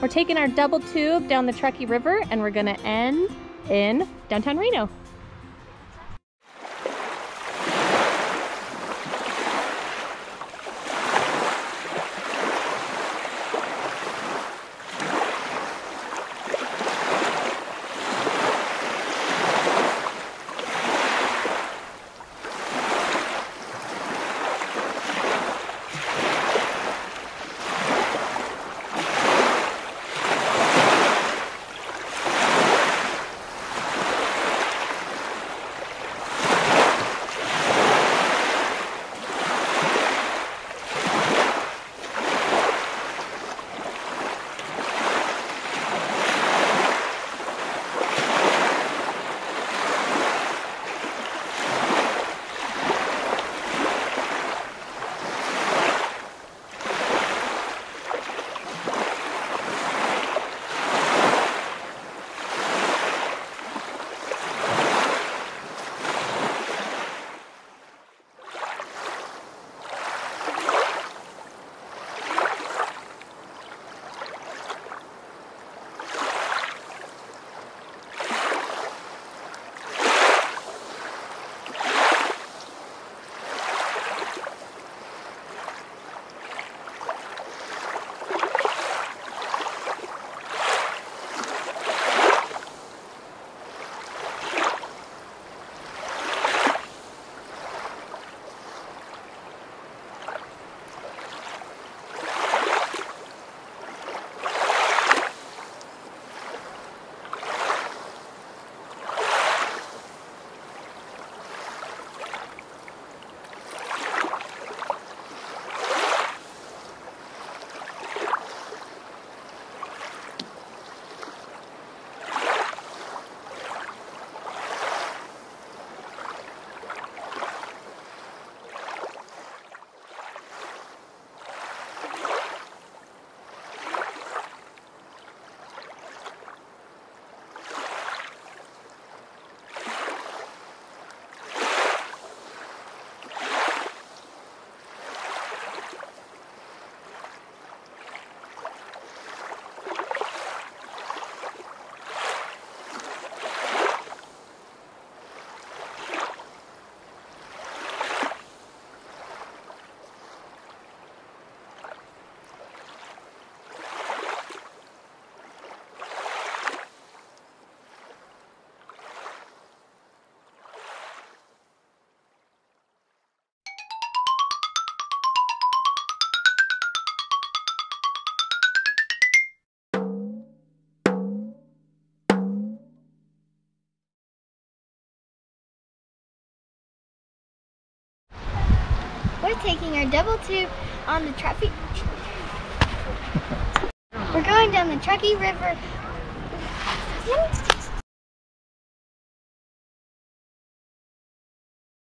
We're taking our double tube down the Truckee River and we're gonna end in downtown Reno. We're taking our double tube on the Truckee. We're going down the Truckee River.